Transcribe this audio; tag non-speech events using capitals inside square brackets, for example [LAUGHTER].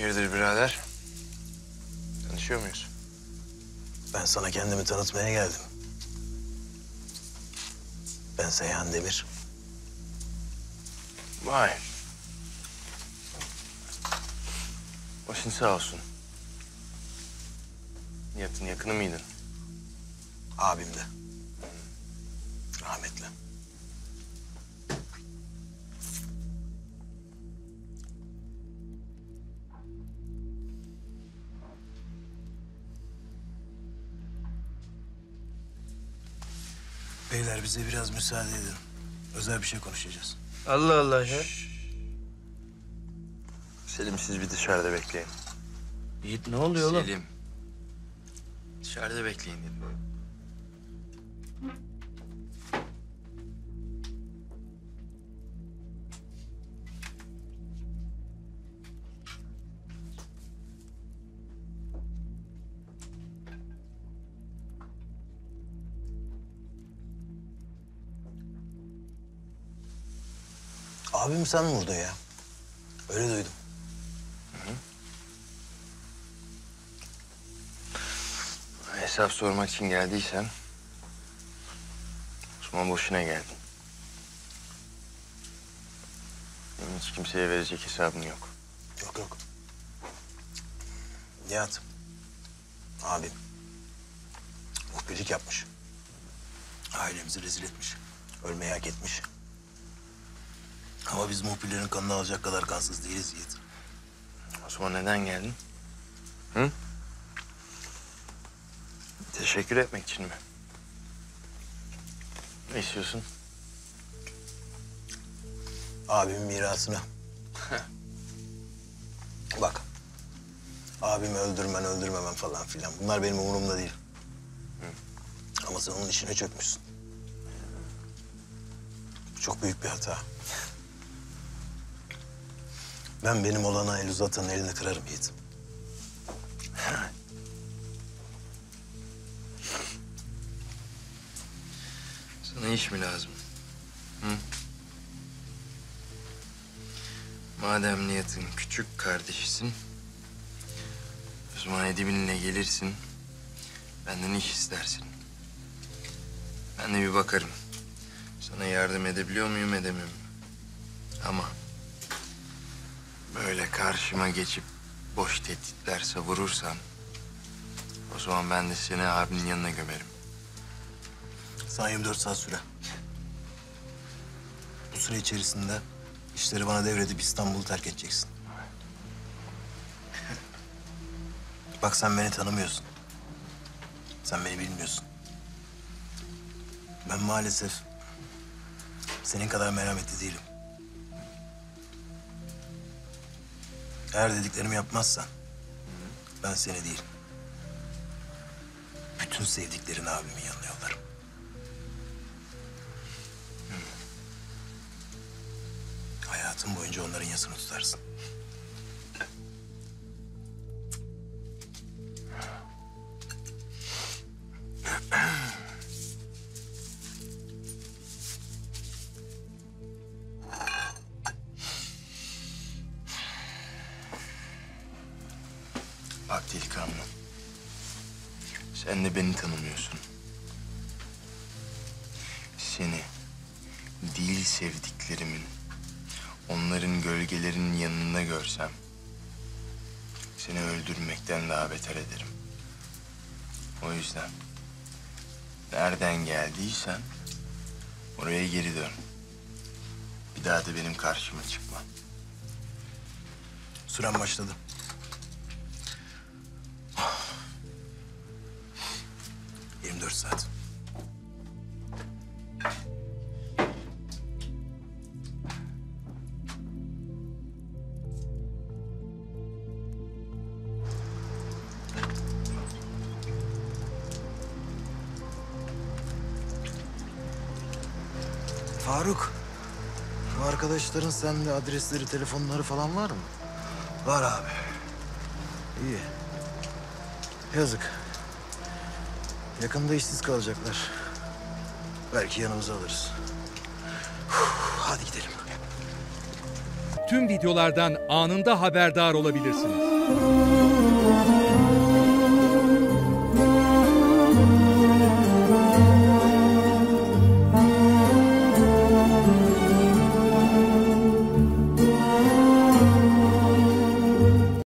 Hayırdır birader? Tanışıyor muyuz? Ben sana kendimi tanıtmaya geldim. Ben Seyhan Demir. Vay. Başın sağ olsun. Nihat'ın yakını mıydın? Abim Beyler bize biraz müsaade edin. Özel bir şey konuşacağız. Allah Allah ya. Selim siz bir dışarıda bekleyin. Yiğit ne oluyor oğlum? Selim. Dışarıda bekleyin dedim. Abim sen mi vurdun ya? Öyle duydum. Hesap sormak için geldiysen... O zaman boşuna geldin. Benim hiç kimseye verecek hesabım yok. Yok yok. Nihat. Abim. Muhbirlik yapmış. Ailemizi rezil etmiş. Ölmeyi hak etmiş. Ama biz muhbirlerin kanını alacak kadar kansız değiliz Yiğit. O zaman neden geldin? Hı? Teşekkür etmek için mi? Ne istiyorsun? Abimin mirasını. Bak. Abimi öldürmen, öldürmemen falan filan. Bunlar benim umurumda değil. Ama sen onun işine çökmüşsün. Çok büyük bir hata. Ben benim olana el uzatanın elini kırarım Yiğit. Sana iş mi lazım? Hı? Madem Nihat'ın küçük kardeşisin... ...o zaman Edip'inle gelirsin... ...benden iş istersin. Ben de bir bakarım. Sana yardım edebiliyor muyum, edemiyor muyum? Ama... ...böyle karşıma geçip boş tehditler savurursan... ...o zaman ben de seni abinin yanına gömerim. Sana 24 saat süre. Bu süre içerisinde işleri bana devredip İstanbul'u terk edeceksin. [LAUGHS] Bak sen beni tanımıyorsun. Sen beni bilmiyorsun. Ben maalesef senin kadar merhametli değilim. Eğer dediklerimi yapmazsan ben seni değil, bütün sevdiklerini abimin yanına yollarım. Hayatın boyunca onların yasını tutarsın. Delikanlı. Sen de beni tanımıyorsun. Seni değil sevdiklerimin, onların gölgelerinin yanında görsem... ...seni öldürmekten daha beter ederim. O yüzden nereden geldiysen oraya geri dön. Bir daha da benim karşıma çıkma. Süren başladı. Saat. Faruk, bu arkadaşların sende adresleri, telefonları falan var mı? Var abi. İyi. Yazık. Yakında işsiz kalacaklar. Belki yanımıza alırız. Hadi gidelim. tüm videolardan anında haberdar olabilirsiniz.